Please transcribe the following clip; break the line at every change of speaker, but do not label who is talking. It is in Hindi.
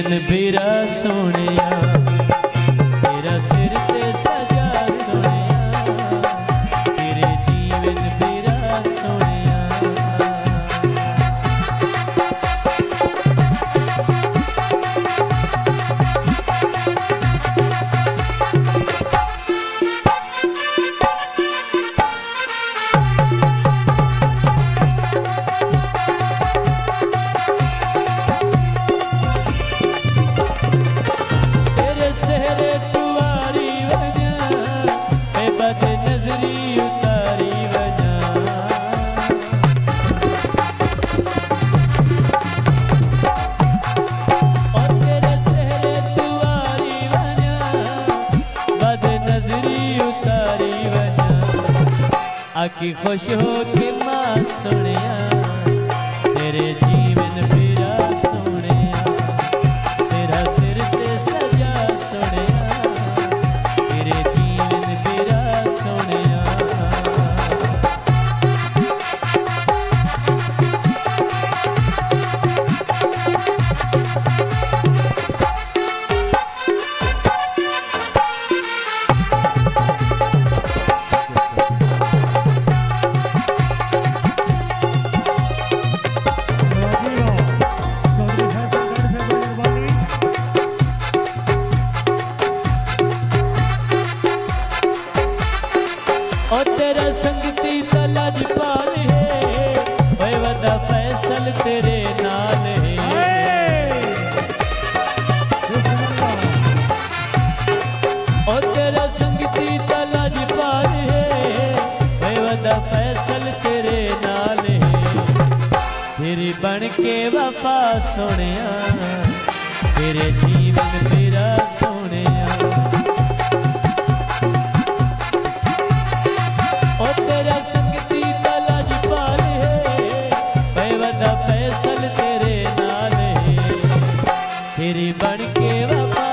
ਜੀਵਨ ਬੇਰਾ ਸੋਹਣਿਆ। उतारी वजा आकी खुश हो के माँ सुनिया तेरे तेरा पाल है। फैसल तेरे नाल संगती फैसल तेरे नाल तेरी बन के वफा सुनिया, तेरे जी மணிக்கேவப்பா